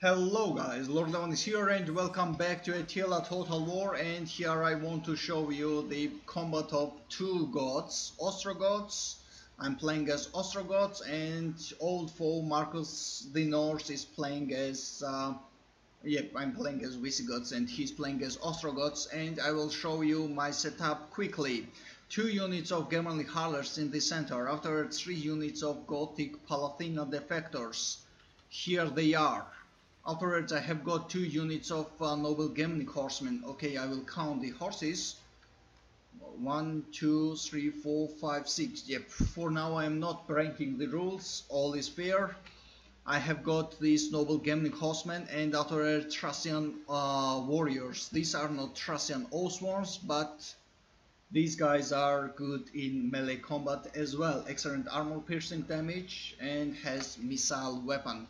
Hello guys, Lord Levan is here and welcome back to Attila Total War and here I want to show you the combat of two gods, Ostrogoths. I'm playing as Ostrogoths and old foe Markus the Norse is playing as uh, Yep, I'm playing as Visigoths and he's playing as Ostrogoths and I will show you my setup quickly. Two units of Germanic Harlers in the center, after three units of Gothic Palatina defectors. Here they are. Afterwards I have got two units of uh, Noble Germanic Horsemen. Okay, I will count the horses. One, two, three, four, five, six. Yep, for now I am not breaking the rules, all is fair. I have got these noble Germanic horsemen and other Thracian uh, warriors. These are not Thracian Oathsworns, but these guys are good in melee combat as well. Excellent armor piercing damage and has missile weapon.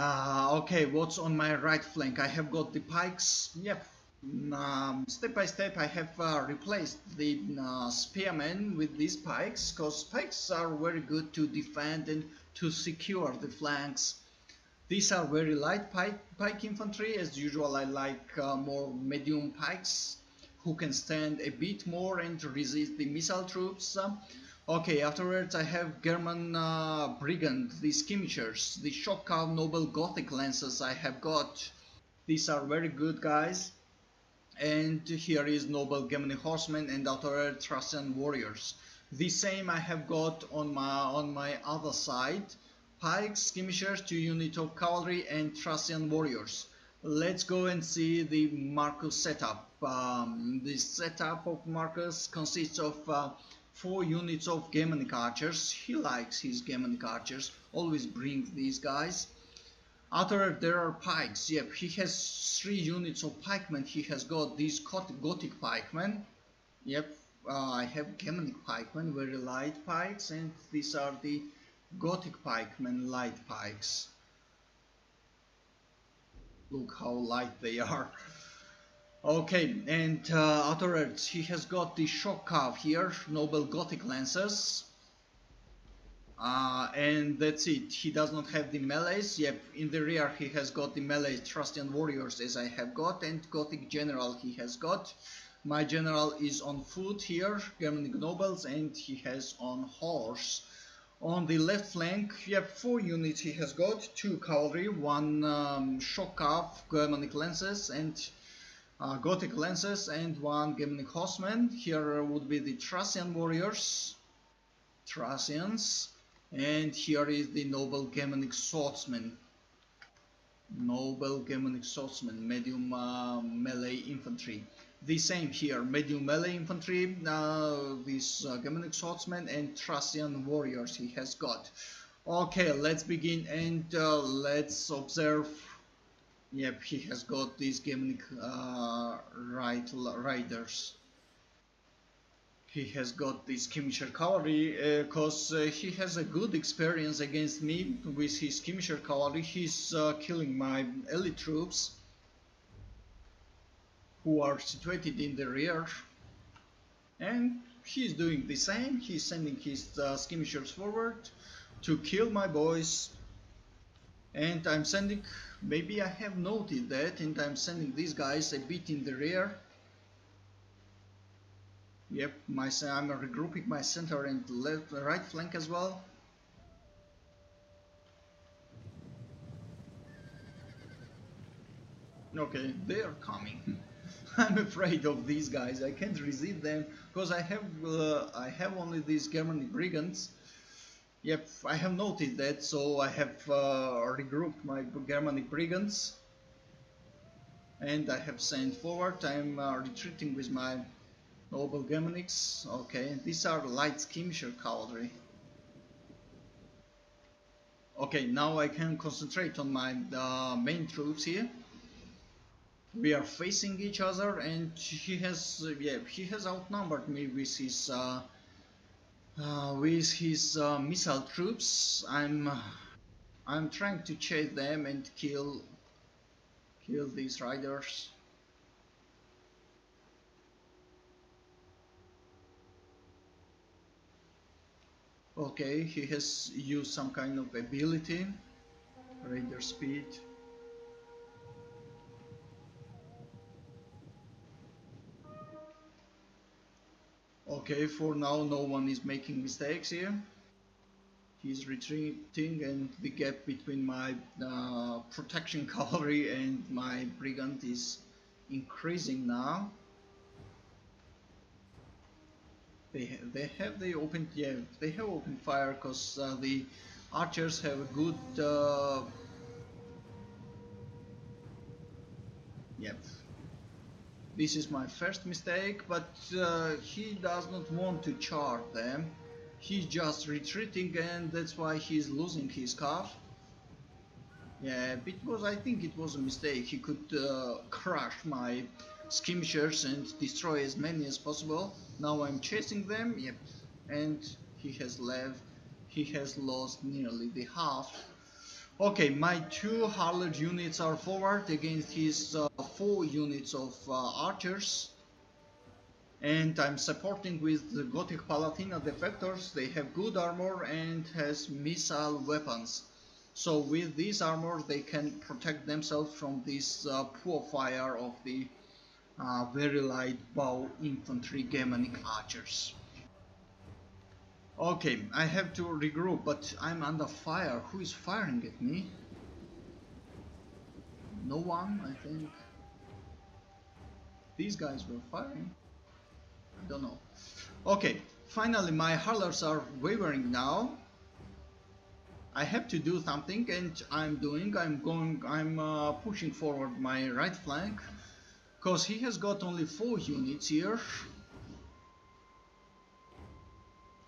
Uh, okay, what's on my right flank? I have got the pikes. Yep. Um, step by step I have uh, replaced the uh, spearmen with these pikes because pikes are very good to defend and to secure the flanks. These are very light pike, pike infantry. As usual, I like uh, more medium pikes who can stand a bit more and resist the missile troops. Okay, afterwards I have German uh, Brigand, the skirmishers, the Shockkav Noble Gothic Lancers I have got. These are very good guys. And here is Noble Germanic Horsemen and afterwards Thracian Warriors. The same I have got on my on my other side. Pikes, skirmishers, two units of cavalry and Thracian warriors. Let's go and see the Markus setup. Um, the setup of Markus consists of uh, four units of Germanic archers. He likes his Germanic archers. Always brings these guys. After there are pikes. Yep, he has three units of pikemen. He has got these Gothic pikemen. Yep, uh, I have Germanic pikemen, very light pikes, and these are the Gothic pikemen light pikes. Look how light they are. Okay, and uh, afterwards he has got the Shockkav here, Noble Gothic Lancers. Uh, and that's it. He does not have the melees. Yep, in the rear he has got the melee Thracian Warriors as I have got, and Gothic General he has got. My general is on foot here, Germanic nobles, and he has on horse. On the left flank, you have four units he has got, two cavalry, one um, Shockkav Germanic lances, and uh, Gothic lances, and one Germanic horseman. Here would be the Thracian warriors, Thracians, and here is the noble Germanic swordsman. Noble Germanic swordsman, medium uh, melee infantry. The same here medium melee infantry. Uh, this uh, Germanic swordsman and Thracian warriors he has got. Okay let's begin and uh, let's observe yep he has got these Germanic uh, right riders. He has got this skirmisher cavalry because uh, uh, he has a good experience against me with his skirmisher cavalry he's uh, killing my elite troops who are situated in the rear. And he's doing the same. He's sending his uh, skirmishers forward to kill my boys. And I'm sending maybe I have noted that and I'm sending these guys a bit in the rear yep my I'm regrouping my center and left right flank as well okay they are coming I'm afraid of these guys. I can't resist them because I have uh, I have only these Germanic brigands. Yep, I have noted that, so I have uh, regrouped my Germanic brigands and I have sent forward. I'm uh, retreating with my noble Germanics. Okay, these are light skirmisher cavalry. Okay, now I can concentrate on my uh, main troops here we are facing each other and he has uh, yeah he has outnumbered me with his uh, uh, with his uh, missile troops. I'm I'm trying to chase them and kill kill these riders. Okay he has used some kind of ability. Raider speed. Okay, for now no one is making mistakes here. He's retreating and the gap between my uh, protection cavalry and my brigand is increasing now. They ha they have the open yeah they have open fire because uh, the archers have a good uh, yep this is my first mistake but uh, he does not want to charge them. He's just retreating and that's why he's losing his cav. Yeah because I think it was a mistake. He could uh, crush my skirmishers and destroy as many as possible. Now I'm chasing them yep. And he has left he has lost nearly the half okay my two harlot units are forward against his uh, four units of uh, archers. And I'm supporting with the Gothic Palatina defectors. They have good armor and has missile weapons. So with these armor they can protect themselves from this uh, poor fire of the uh, very light bow infantry Germanic archers. Okay, I have to regroup, but I'm under fire. Who is firing at me? No one, I think. These guys were firing. I don't know. Okay, finally my harlers are wavering now. I have to do something and I'm doing, I'm going, I'm uh, pushing forward my right flank because he has got only 4 units here.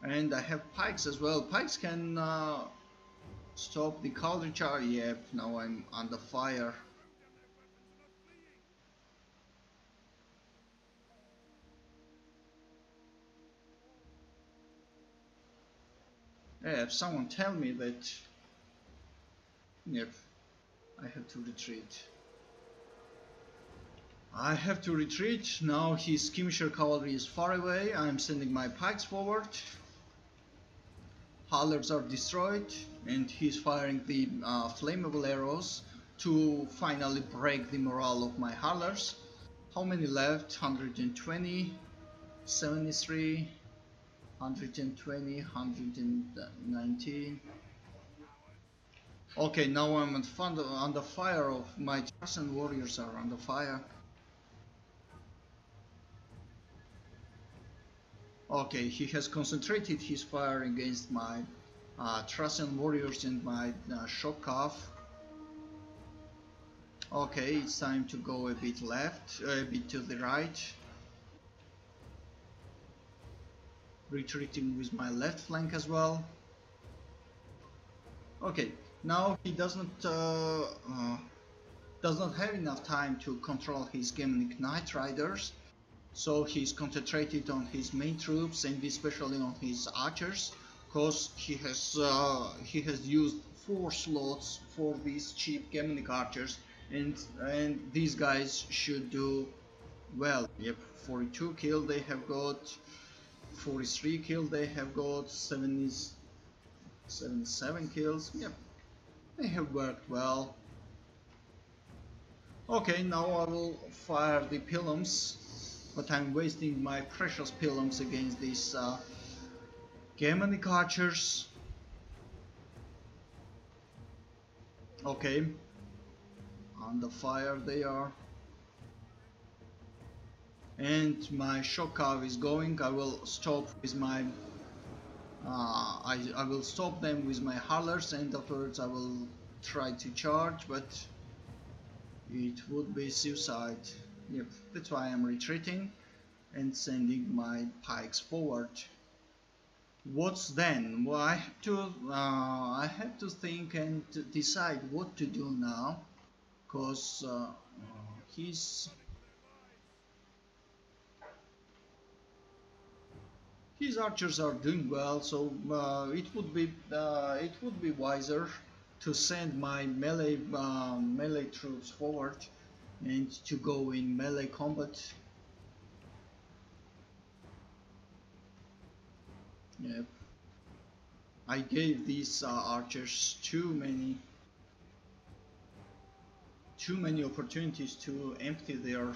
And I have pikes as well. Pikes can uh, stop the cavalry charge. Yep, now I'm under fire. Yeah, if someone tell me that... Yep, I have to retreat. I have to retreat. Now his skirmisher cavalry is far away. I'm sending my pikes forward. Hallards are destroyed and he's firing the uh, flammable arrows to finally break the morale of my Harlers. How many left? 120, 73, 120, 119. Okay, now I'm under fire of my Charsen warriors are under fire. Okay, he has concentrated his fire against my uh, warriors and my uh. Okay, it's time to go a bit left, uh, a bit to the right. Retreating with my left flank as well. Okay, now he doesn't uh, uh, does not have enough time to control his Germanic Knight Riders so he's concentrated on his main troops and especially on his archers because he has uh, he has used four slots for these cheap Germanic archers and and these guys should do well. Yep 42 kill they have got 43 kill they have got 70 77 kills yep they have worked well. Okay now I will fire the pilums but I'm wasting my precious pilums against these uh, Germanic archers. Okay, under fire they are. And my shock cav is going, I will stop with my uh, I, I will stop them with my harlers and afterwards I will try to charge but it would be suicide. Yep, that's why I'm retreating and sending my pikes forward. What's then? Well, I have to, uh, I have to think and decide what to do now, cause uh, he's his archers are doing well, so uh, it would be uh, it would be wiser to send my melee uh, melee troops forward and to go in melee combat. Yep. I gave these uh, archers too many too many opportunities to empty their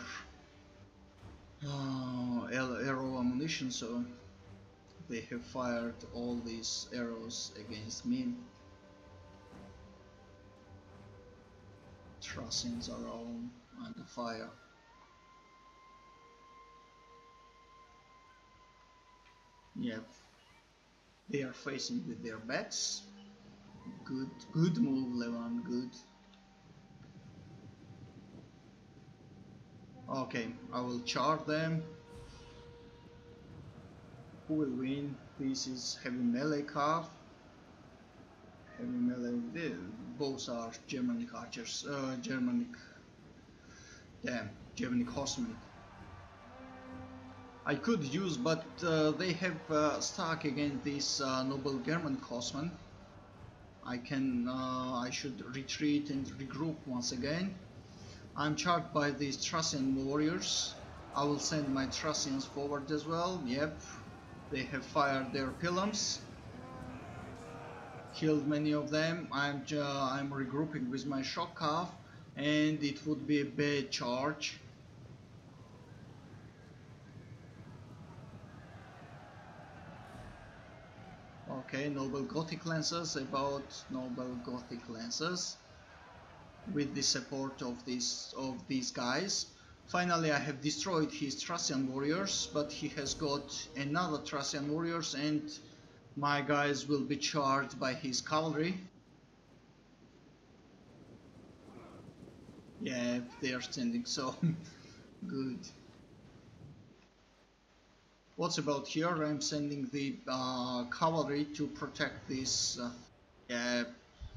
uh, arrow ammunition, so they have fired all these arrows against me. Trussings are all under fire. Yep. They are facing with their backs. Good, good move, Levan, good. Okay, I will charge them. Who will win? This is heavy melee cav. Heavy melee, both are Germanic archers, uh, Germanic, damn, Germanic horsemen. I could use, but uh, they have uh, stuck against this uh, noble German horseman. I can, uh, I should retreat and regroup once again. I'm charged by these Thracian warriors. I will send my Thracians forward as well. Yep, they have fired their pilums. Killed many of them. I'm I'm regrouping with my shock cav, and it would be a bad charge Okay, Noble Gothic Lancers about Noble Gothic Lancers with the support of these of these guys. Finally, I have destroyed his Thracian warriors, but he has got another Thracian warriors and my guys will be charged by his cavalry. Yeah, they are standing so good. What's about here? I'm sending the uh, cavalry to protect this uh,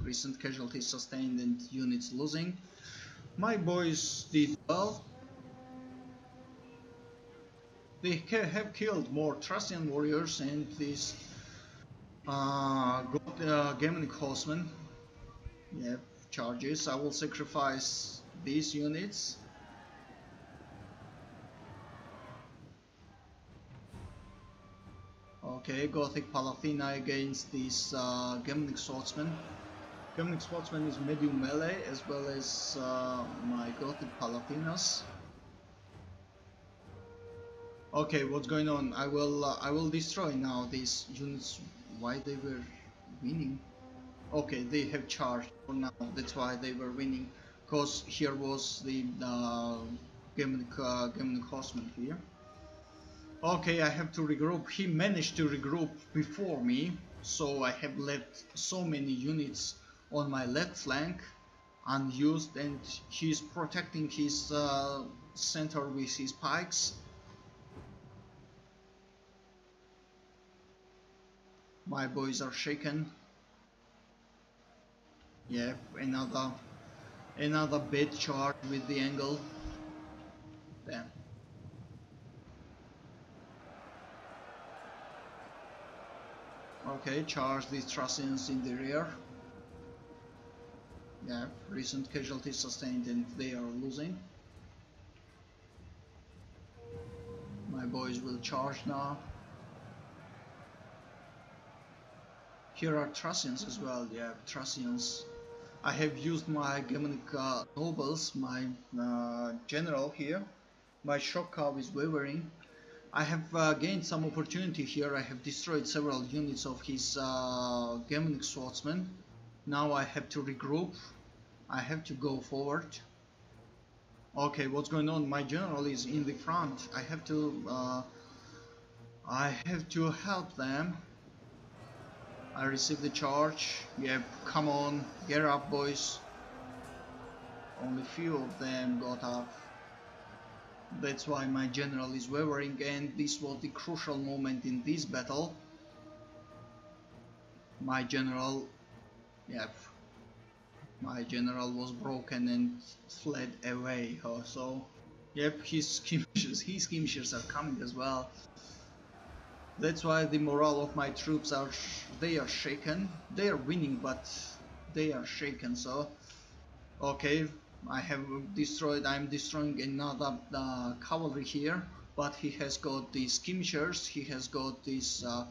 recent casualties sustained and units losing. My boys did well. They have killed more Thracian warriors and these uh, uh, Germanic horsemen. Yep, charges. I will sacrifice these units Okay, Gothic Palatina against this uh, Germanic Swordsman. Germanic Swordsman is medium melee as well as uh, my Gothic Palatinas. Okay, what's going on? I will uh, I will destroy now these units. Why they were winning? Okay, they have charged for now. That's why they were winning. Cause here was the uh, Germanic uh, here. Okay, I have to regroup. He managed to regroup before me, so I have left so many units on my left flank unused and he's protecting his uh, center with his pikes. My boys are shaken. Yeah, another another bit charge with the angle. Damn. Okay, charge these Thracians in the rear. Yeah, recent casualties sustained and they are losing. My boys will charge now. Here are Thracians as well, yeah, Thracians. I have used my Germanic uh, nobles, my uh, general here. My shock cow is wavering I have uh, gained some opportunity here. I have destroyed several units of his uh, Germanic swordsmen. Now I have to regroup. I have to go forward. Okay, what's going on? My general is in the front. I have to... Uh, I have to help them. I received the charge. Yeah, come on, get up boys. Only few of them got up. That's why my general is wavering and this was the crucial moment in this battle. My general, yeah, my general was broken and fled away. Oh, so, yep, his skirmishers, his skirmishers are coming as well. That's why the morale of my troops are, they are shaken. They are winning, but they are shaken. So, okay, I have destroyed, I'm destroying another uh, cavalry here, but he has got these skirmishers, he has got this. uh,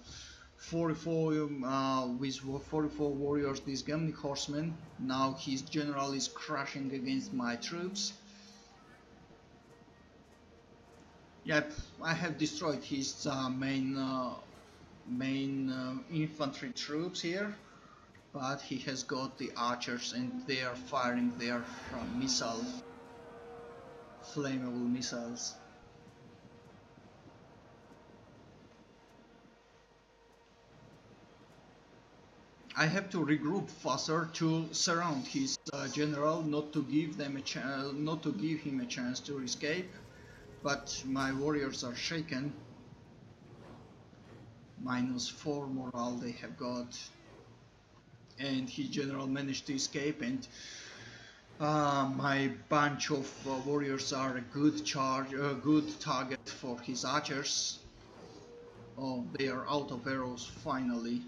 44 um, uh, with 44 warriors, this Gemini horseman. Now his general is crashing against my troops. Yep, I have destroyed his uh, main uh, main uh, infantry troops here, but he has got the archers and they are firing their uh, missiles, flammable missiles. I have to regroup faster to surround his uh, general, not to give them a chance, not to give him a chance to escape. But my warriors are shaken. Minus four morale they have got, and his general managed to escape. And uh, my bunch of uh, warriors are a good charge, a good target for his archers. Oh, they are out of arrows finally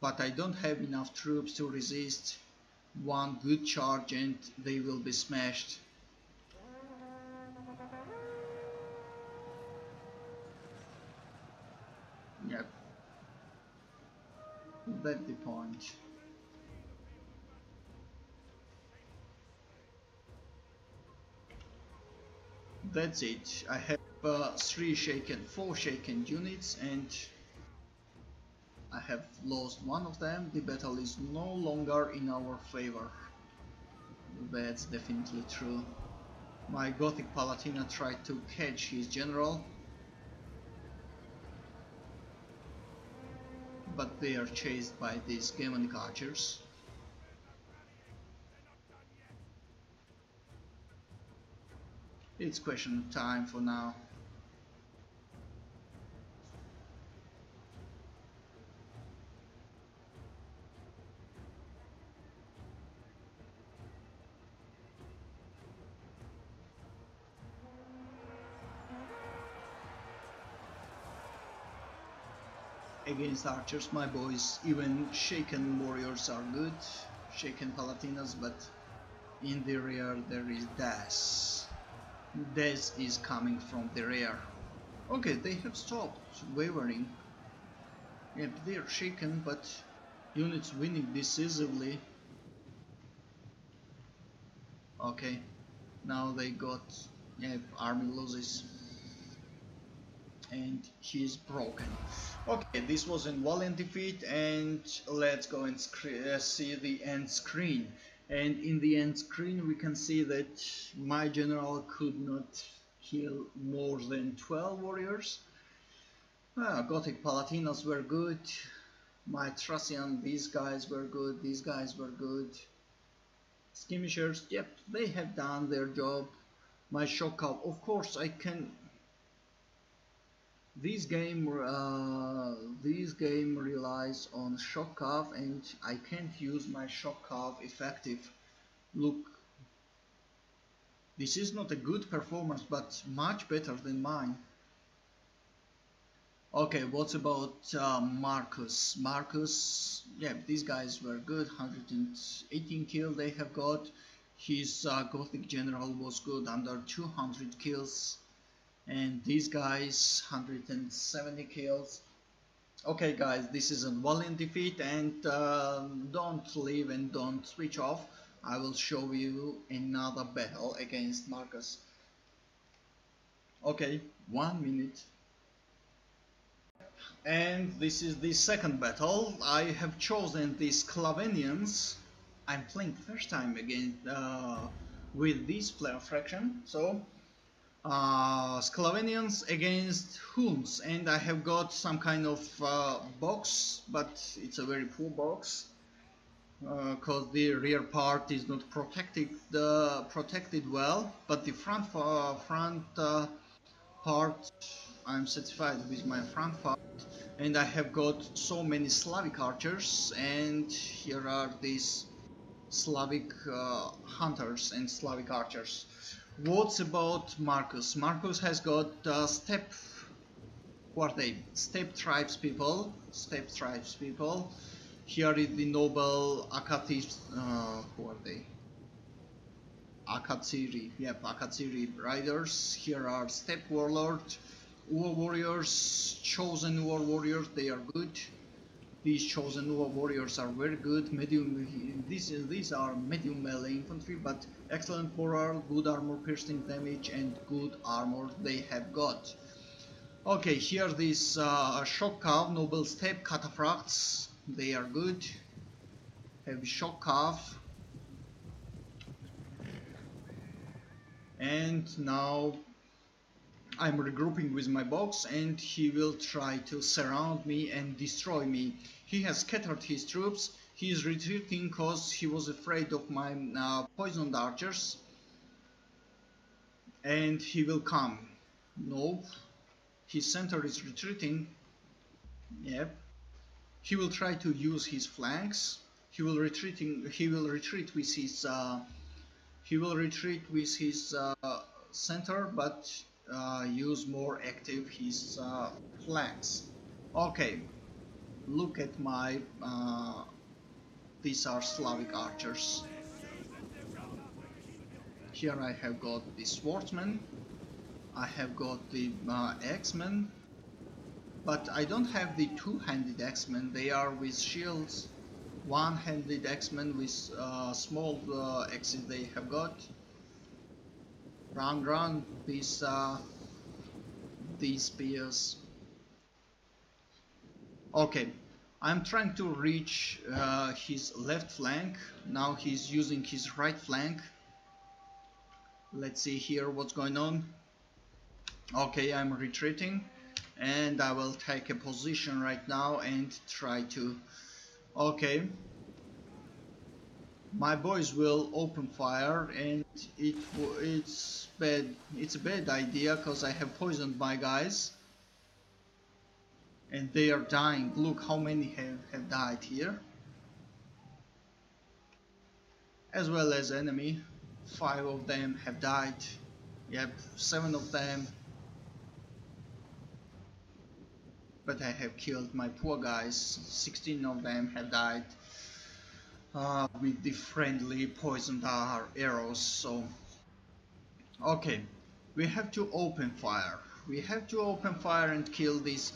but I don't have enough troops to resist one good charge and they will be smashed. Yep. That's the point. That's it. I have uh, three shaken, four shaken units and I have lost one of them, the battle is no longer in our favor. That's definitely true. My Gothic Palatina tried to catch his general, but they are chased by these Germanic archers. It's question of time for now. Against archers, my boys. Even shaken warriors are good, shaken palatinas, but in the rear there is Des. Des is coming from the rear. Okay, they have stopped wavering. Yep, they are shaken, but units winning decisively. Okay, now they got yep, army loses and he's broken. Okay, this was in Valiant defeat and let's go and uh, see the end screen. And in the end screen we can see that my general could not kill more than 12 warriors. Uh, Gothic Palatinos were good. My Thracian, these guys were good, these guys were good. Skirmishers, yep, they have done their job. My Shock of course I can this game uh, this game relies on shock cav and I can't use my shock cav effective. Look this is not a good performance but much better than mine. Okay what about uh, Markus? Markus yeah these guys were good. 118 kills they have got. His uh, gothic general was good under 200 kills and these guys 170 kills. Okay guys this is a valiant defeat and uh, don't leave and don't switch off. I will show you another battle against Markus. Okay one minute. And this is the second battle. I have chosen the Sclavenians. I'm playing first time again uh, with this player fraction. So uh, Sclavenians against Huns and I have got some kind of uh, box but it's a very poor box because uh, the rear part is not protected uh, protected well but the front uh, front uh, part I'm satisfied with my front part and I have got so many Slavic archers and here are these Slavic hunters and Slavic archers what about Markus? Markus has got uh, steppe, who are they? Steppe tribes people, Steppe tribes people. Here is the noble Akati, uh, who are they? Akatziri, yep, Akatziri riders. Here are step warlord, war warriors, chosen war warriors, they are good. These chosen warriors are very good. Medium. These these are medium melee infantry, but excellent morale, good armor piercing damage, and good armor they have got. Okay, here these uh, shock cav, noble steppe cataphracts. They are good. Heavy shock cav. And now I'm regrouping with my box and he will try to surround me and destroy me. He has scattered his troops. He is retreating because he was afraid of my uh, poisoned archers. And he will come. No. His center is retreating. Yep. He will try to use his flanks. He will retreating. He will retreat with his. Uh, he will retreat with his uh, center, but uh, use more active his uh, flanks. Okay, look at my, uh, these are Slavic archers. Here I have got the swordsman, I have got the uh, axemen, but I don't have the two-handed axemen, they are with shields. One-handed axemen with uh, small uh, axes they have got. Run, run, these, uh, these spears. Okay, I'm trying to reach uh, his left flank. Now he's using his right flank. Let's see here what's going on. Okay, I'm retreating and I will take a position right now and try to... Okay, my boys will open fire and it it's bad it's a bad idea because I have poisoned my guys and they are dying. Look how many have, have died here. As well as enemy five of them have died. Yep seven of them. But I have killed my poor guys. 16 of them have died. Uh, with the friendly poisoned arrows so. Okay. We have to open fire. We have to open fire and kill these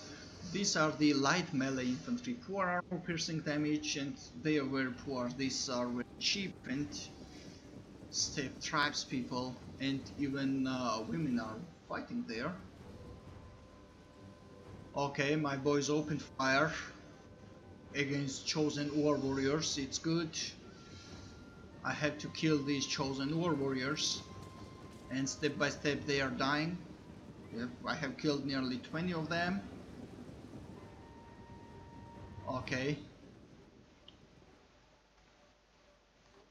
these are the light melee infantry. Poor armor piercing damage and they are very poor. These are very cheap and steppe tribes people and even uh, women are fighting there. Okay my boys opened fire against chosen war warriors. It's good. I have to kill these chosen war warriors and step by step they are dying. Yep, I have killed nearly 20 of them okay.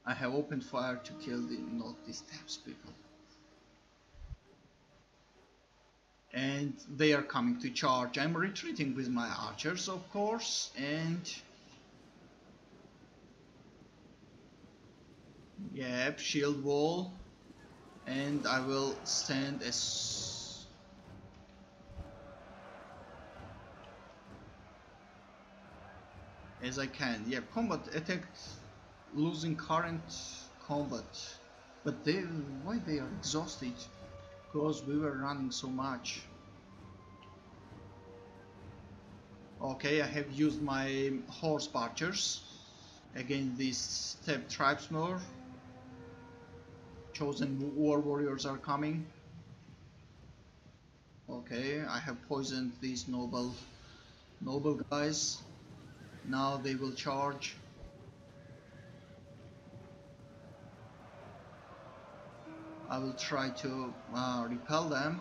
I have opened fire to kill the not the steps people. And they are coming to charge. I'm retreating with my archers of course and yep shield wall. And I will stand as as I can. Yeah, combat attack losing current combat but they why they are exhausted because we were running so much. Okay, I have used my horse archers against these steppe tribes more. Chosen war warriors are coming. Okay, I have poisoned these noble noble guys. Now they will charge. I will try to uh, repel them.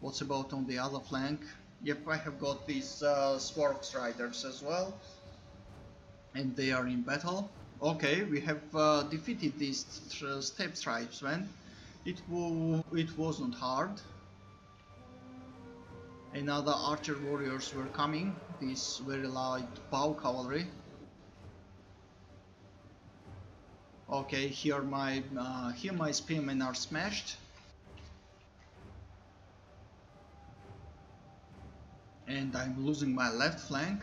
What's about on the other flank? Yep, I have got these uh, riders as well. And they are in battle. Okay, we have uh, defeated these steppe tribesmen. It, it wasn't hard. Another archer warriors were coming, these very light bow cavalry. Okay, here my uh, here my spearmen are smashed. And I'm losing my left flank.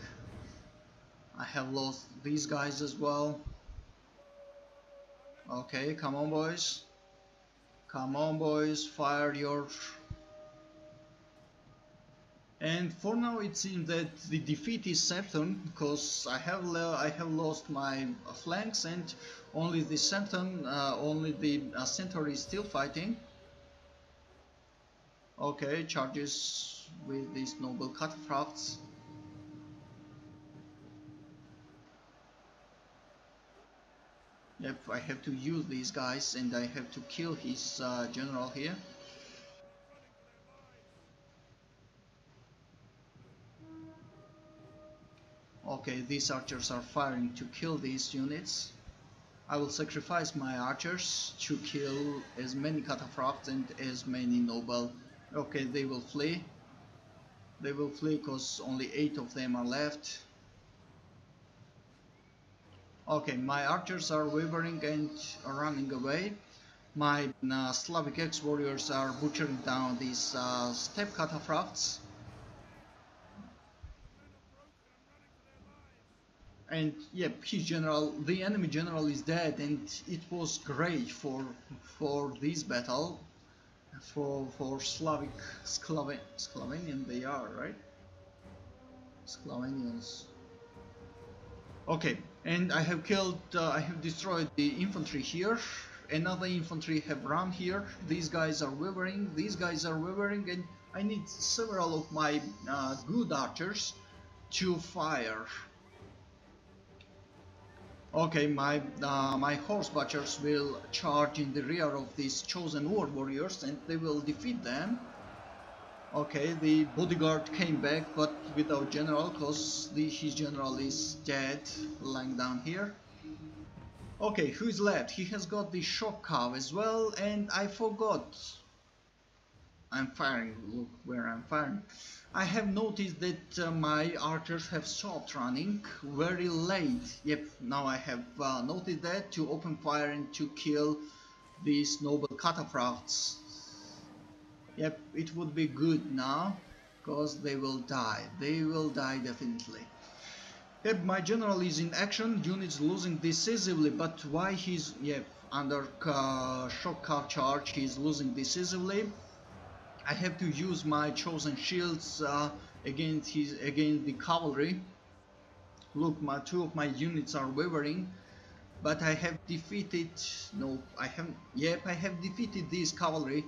I have lost these guys as well. Okay, come on boys. Come on boys, fire your... and for now it seems that the defeat is certain because I have I have lost my flanks and only the center uh, only the uh, center is still fighting okay charges with these noble cataphracts Yep, I have to use these guys and I have to kill his uh, general here. Okay, these archers are firing to kill these units. I will sacrifice my archers to kill as many cataphracts and as many noble. Okay, they will flee. They will flee because only 8 of them are left. Okay, my archers are wavering and running away. My uh, Slavic ex-warriors are butchering down these uh, steppe cataphracts. And yeah his general the enemy general is dead and it was great for for this battle for for Slavic Sclaven, Sclavenian they are right? Sclavenians. Okay and I have killed uh, I have destroyed the infantry here. Another infantry have run here. These guys are wavering these guys are wavering and I need several of my uh, good archers to fire Okay, my uh, my horse butchers will charge in the rear of these chosen war warriors and they will defeat them. Okay, the bodyguard came back but without general because his general is dead, lying down here. Okay, who is left? He has got the shock cow as well and I forgot. I'm firing, look where I'm firing. I have noticed that uh, my archers have stopped running very late. Yep, now I have uh, noted that to open fire and to kill these noble cataphracts. Yep, it would be good now, because they will die. They will die definitely. Yep, my general is in action, units losing decisively, but why he's, yep, under uh, shock car charge, he's losing decisively. I have to use my chosen shields uh, against his against the cavalry. Look, my two of my units are wavering, but I have defeated. No, I haven't. Yep, I have defeated this cavalry.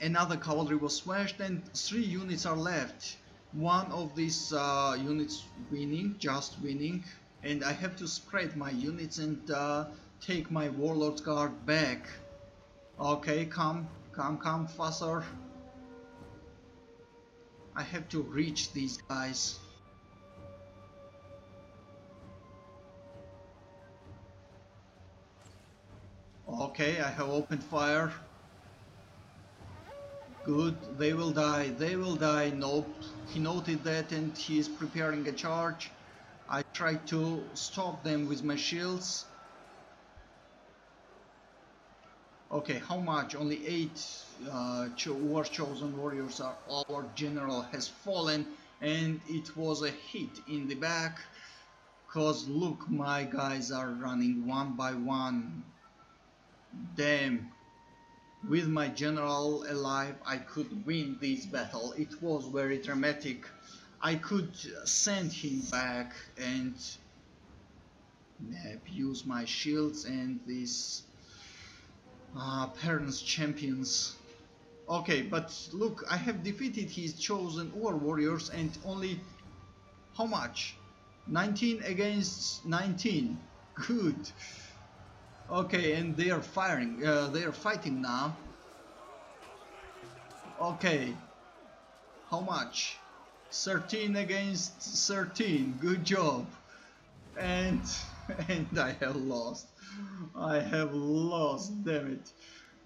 Another cavalry was smashed, and three units are left. One of these uh, units winning, just winning, and I have to spread my units and uh, take my warlord's guard back. Okay, come, come, come faster. I have to reach these guys. Okay, I have opened fire. Good, they will die, they will die. Nope, he noted that and he is preparing a charge. I tried to stop them with my shields. Okay, how much? Only eight uh, cho war chosen warriors are. Our general has fallen, and it was a hit in the back. Cause look, my guys are running one by one. Damn. With my general alive, I could win this battle. It was very dramatic. I could send him back and use my shields and this Ah, Perun's champions. Okay, but look, I have defeated his chosen war warriors and only how much? 19 against 19. Good. Okay, and they are firing. Uh, they are fighting now. Okay. How much? 13 against 13. Good job. And and I have lost. I have lost, damn it.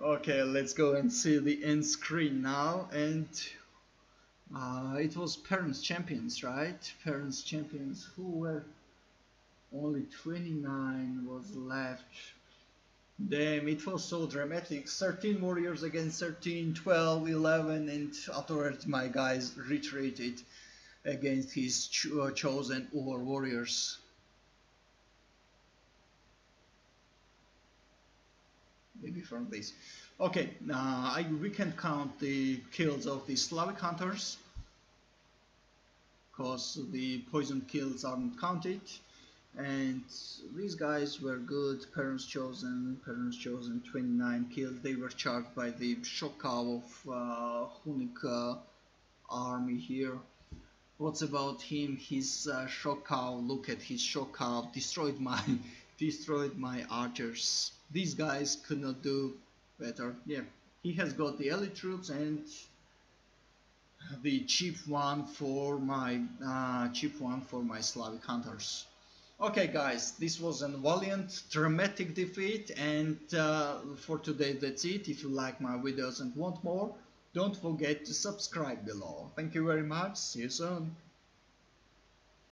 Okay, let's go and see the end screen now. And uh, it was Perun's Champions, right? Perun's Champions, who were only 29 was left. Damn, it was so dramatic. 13 warriors against 13, 12, 11, and afterwards my guys retreated against his cho uh, chosen war warriors. maybe from this. Okay, uh, I, we can count the kills of the Slavic hunters because the poison kills aren't counted. And these guys were good Perun's chosen Perun's chosen 29 kills. They were charged by the Shokal of uh, uh, army here. What's about him? His uh, look at his Shokal destroyed my destroyed my archers these guys could not do better yeah he has got the elite troops and the cheap one for my uh, cheap one for my Slavic hunters Okay guys, this was a valiant, dramatic defeat and uh, for today that's it. If you like my videos and want more, don't forget to subscribe below. Thank you very much, see you soon.